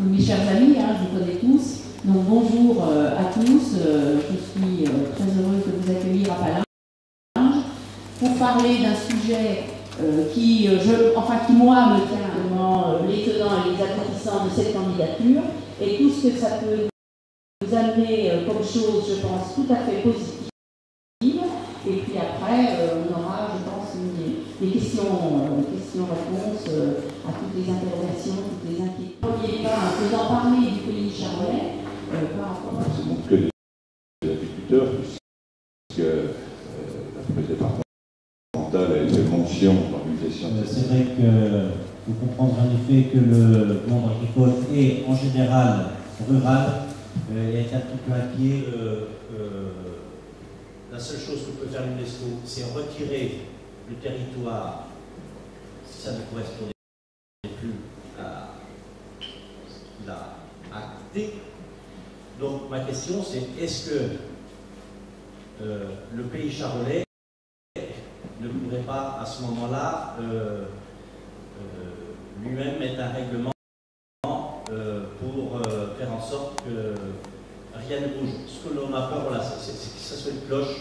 mes chers amis, hein, je vous connais tous. Donc bonjour euh, à tous, Euh, je suis euh, très heureuse de vous accueillir à Palinges pour parler d'un sujet qui, je, moi me tient vraiment les tenants et les aboutissants de cette candidature et tout ce que ça peut amener euh, comme chose, je pense, tout à fait positive. Et puis après, euh, on aura, je pense, une- des questions, euh, questions-réponses euh, à toutes les interrogations, toutes les inquiétudes. Premier pas, en faisant parler du pays charolais euh, par rapport à que les agriculteurs, puisque euh, la presse départementale a fait mention dans l'utilisation Euh, C'est vrai que vous comprendrez en effet que le monde agricole et en général rural euh, est un petit peu la seule chose que peut faire l'UNESCO, c'est retirer le territoire si ça ne correspondait plus à ce a acté. Donc ma question c'est est-ce que euh, le pays charolais ne pourrait pas à ce moment-là euh, lui-même mettre un règlement pour euh, faire en sorte que rien ne bouge. Ce que l'on a peur, voilà, c'est c'est que ça soit une cloche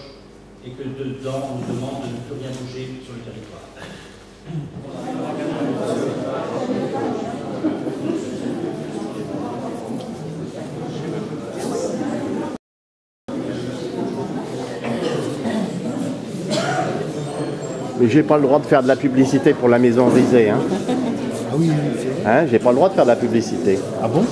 et que dedans on nous demande de ne plus rien bouger sur le territoire. Mais j'ai pas le droit de faire de la publicité pour la maison risée. Hein. Oui, Hein, j'ai pas le droit de faire de la publicité. ah bon?